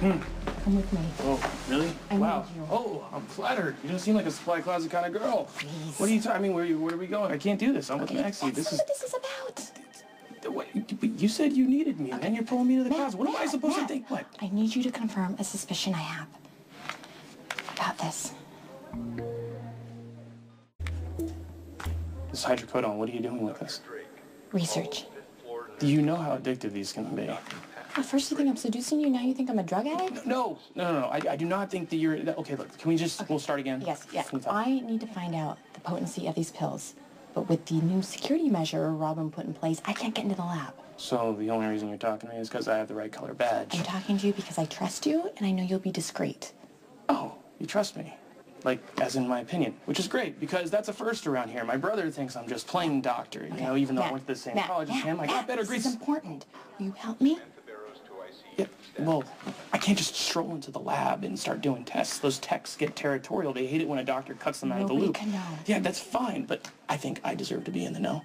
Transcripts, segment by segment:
Come with me. Oh, really? I wow. need you. Oh, I'm flattered. You don't seem like a supply closet kind of girl. Please. What are you talking? I mean, where, you- where are we going? I can't do this. I'm with Okay, Maxie. that's This is. what this is about. Wait, you said you needed me, and then you're pulling me to the Matt, closet. What am I Matt, supposed to think? What? I need you to confirm a suspicion I have about this. This hydrocodone. What are you doing with this? Research. Do you know how addictive these can be? At first you think I'm seducing you, now you think I'm a drug addict? No, no, no, no. I, I do not think that you're. That, okay, look. Can we just? We'll start again. Yes, yes. Can we talk? I need to find out the potency of these pills. But with the new security measure Robin put in place, I can't get into the lab. So the only reason you're talking to me is because I have the right color badge. I'm talking to you because I trust you and I know you'll be discreet. Oh, you trust me? Like, as in my opinion, which is great because that's a first around here. My brother thinks I'm just plain doctor, you know, even though I Matt, went to the same Matt, college as him. I got Matt, better this is important. Will you help me? Yeah, well, I can't just stroll into the lab and start doing tests. Those techs get territorial. They hate it when a doctor cuts them out of the loop. can know. Yeah, that's fine, but I think I deserve to be in the know.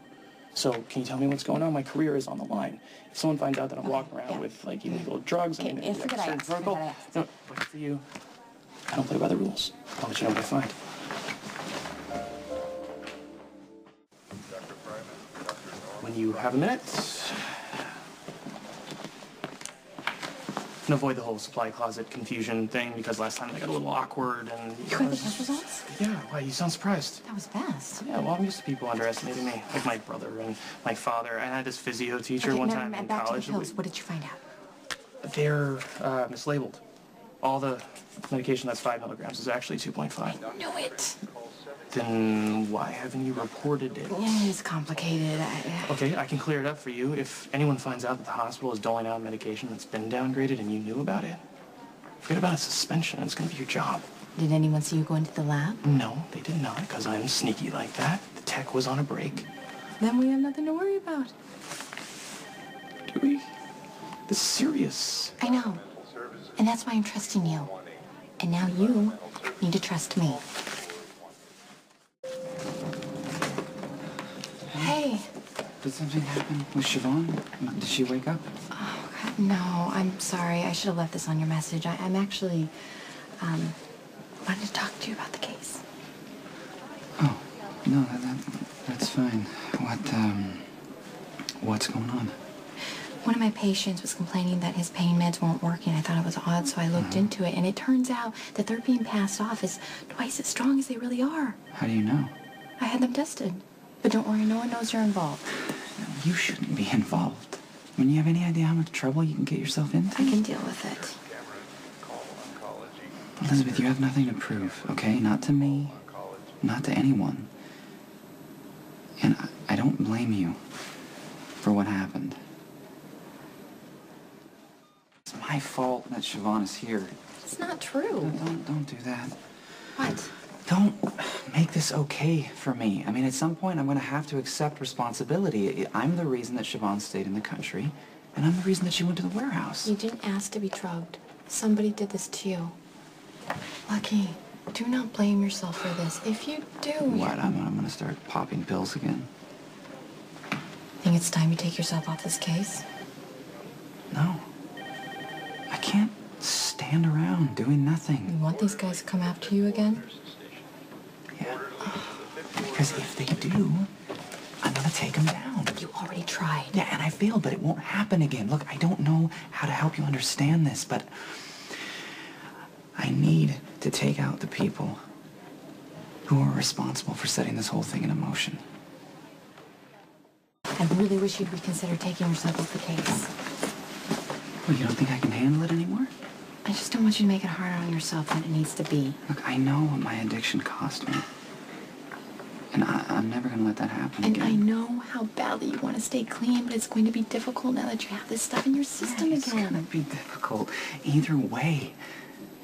So can you tell me what's going on? My career is on the line. If someone finds out that I'm oh, walking around yeah. with like illegal drugs, Okay, I'm gonna be like, I certain asked, forget protocol. I asked. No, but for you, I don't play by the rules. I'll let you know what I find. When you have a minute, and avoid the whole supply closet confusion thing because last time they got a little awkward and You got the test results? yeah why you sound surprised That was fast. yeah well i'm used to people underestimating me like my brother and my father And i had this physio teacher Okay, one time in back college to the pills. What did you find out? they're uh, mislabeled all the medication that's five milligrams is actually 2.5 Knew it. Then why haven't you reported it it's complicated. I, Okay, I can clear it up for you. If anyone finds out that the hospital is doling out medication that's been downgraded and you knew about it, forget about a suspension. It's going to be your job. did anyone see you go into the lab? No, they did not, because I'm sneaky like that. The tech was on a break. Then we have nothing to worry about. Do we? This is serious. I know. And that's why I'm trusting you. And now you need to trust me. Hey. Did something happen with Siobhan? Did she wake up? Oh, God, no, I'm sorry. I should have left this on your message. I, I'm actually, um, wanted to talk to you about the case. Oh, no, that, that, that's fine. What, um, what's going on? One of my patients was complaining that his pain meds weren't working. I thought it was odd, so I looked into it, and it turns out that they're being passed off as twice as strong as they really are. How do you know? I had them tested. But don't worry, no one knows you're involved. You shouldn't be involved. I mean, you have any idea how much trouble you can get yourself into? I can deal with it. Elizabeth, you have nothing to prove, okay? Not to me, not to anyone. And I, I don't blame you for what happened. It's my fault that Siobhan is here. It's not true. Don't, don't do that. What? Don't make this okay for me. I mean, at some point, I'm going to have to accept responsibility. I'm the reason that Siobhan stayed in the country, and I'm the reason that she went to the warehouse. You didn't ask to be drugged. Somebody did this to you. Lucky, do not blame yourself for this. If you do, What? I'm, I'm going to start popping pills again. think it's time you take yourself off this case? No. I can't stand around doing nothing. You want these guys to come after you again? Because if they do, I'm going to take them down. You already tried. Yeah, and I failed, but it won't happen again. Look, I don't know how to help you understand this, but I need to take out the people who are responsible for setting this whole thing in motion. I really wish you'd reconsider taking yourself off the case. Well, you don't think I can handle it anymore? I just don't want you to make it harder on yourself than it needs to be. Look, I know what my addiction cost me. And I, I'm never going to let that happen And again. I know how badly you want to stay clean, but it's going to be difficult now that you have this stuff in your system It's again. It's gonna be difficult either way.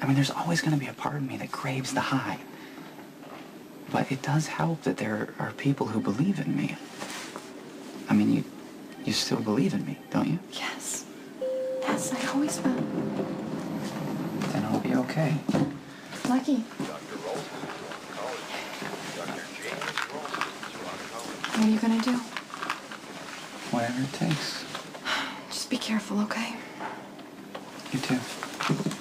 I mean, there's always gonna be a part of me that craves the high. But it does help that there are people who believe in me. I mean, you, you still believe in me, don't you? Yes. Yes, I always will. Then I'll be okay. Lucky. What are you gonna do? Whatever it takes. Just be careful, okay? You too.